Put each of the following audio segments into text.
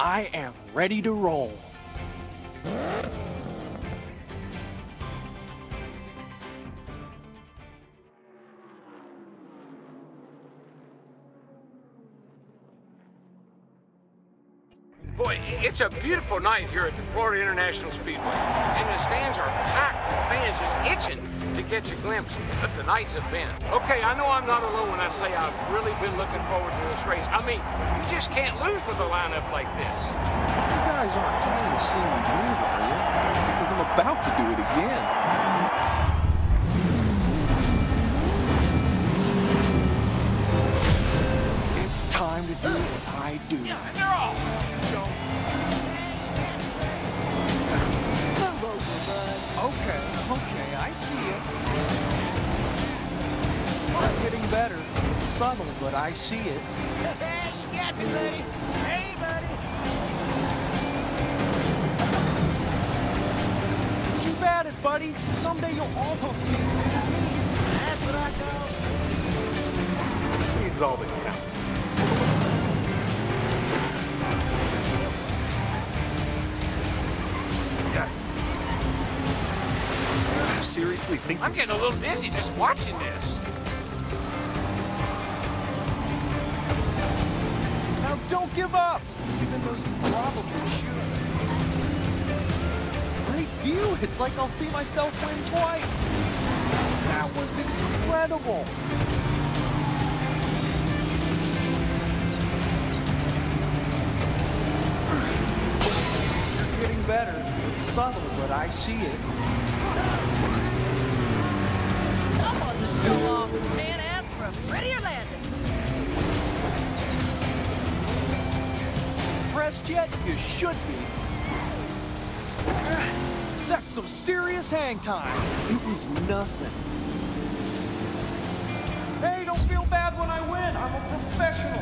I am ready to roll. Boy, it's a beautiful night here at the Florida International Speedway. And the stands are packed with fans just itching to catch a glimpse of tonight's event. Okay, I know I'm not alone when I say I've really been looking forward to this race. I mean, you just can't lose with a lineup like this. You guys aren't tired of seeing me it, are you? Because I'm about to do it again. It's time to do what I do. They're all. I see it. I'm getting better. It's subtle, but I see it. Hey, you got me, buddy. Hey, buddy. Keep at it, buddy. Someday you'll almost be as good as me. That's what I call. Needs all the count. Seriously think I'm getting a little dizzy just watching this. Now don't give up, even though you probably should. Great view. It's like I'll see myself win twice. That was incredible. You're getting better. It's subtle, but I see it. Pressed yet? You should be. That's some serious hang time. it was nothing? Hey, don't feel bad when I win. I'm a professional.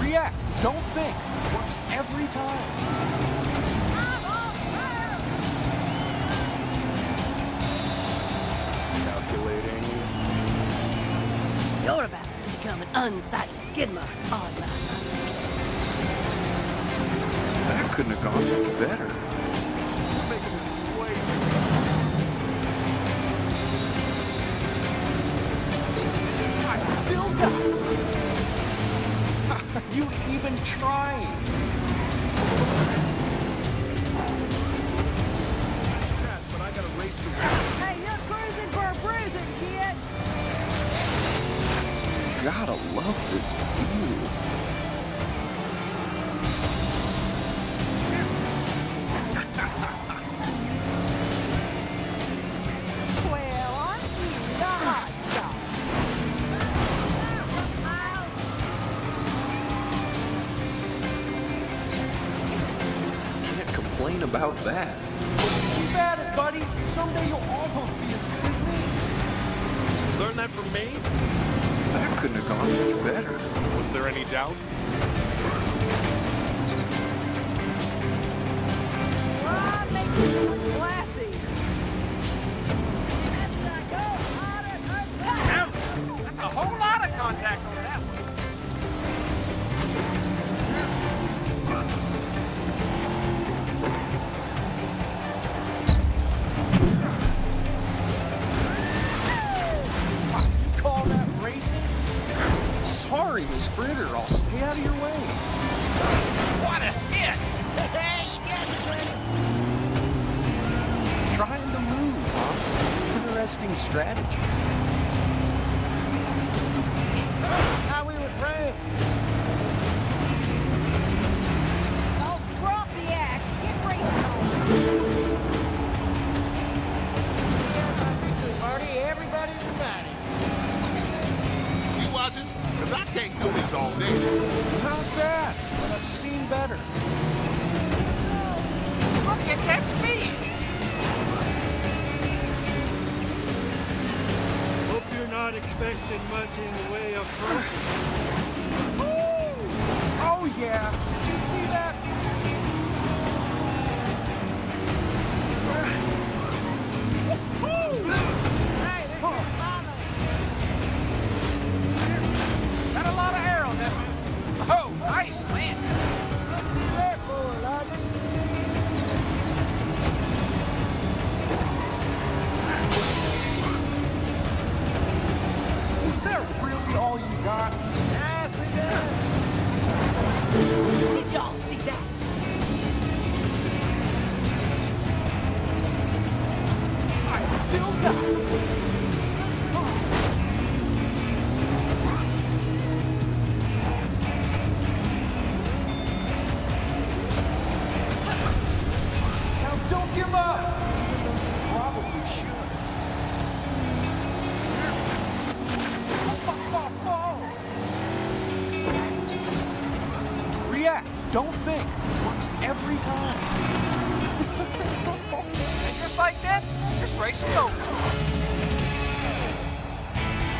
React. Don't think. Works every time. You're about to become an unsightly skid mark on my That couldn't have gone much better. I still got it. You even trying? but I got a race to win. Hey, you're cruising Gotta love this view. Well, aren't the hot dog? Can't complain about that. Keep at it, buddy. Someday you'll almost be as good as me. Learn that from me? That couldn't have gone much better. Was there any doubt? Sorry, Miss Fritter. I'll stay out of your way. What a hit! Hey, you got me, buddy. Trying to lose, huh? Interesting strategy. Expecting much in the way of pressure. Oh, yeah. Did you see that? Got? Did y'all see that? I still got time. And just like that, this race is over.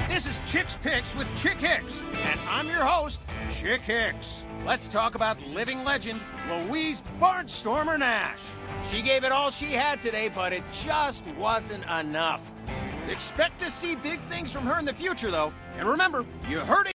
This is Chick's Picks with Chick Hicks, and I'm your host, Chick Hicks. Let's talk about living legend Louise Barnstormer Nash. She gave it all she had today, but it just wasn't enough. Expect to see big things from her in the future, though. And remember, you heard it.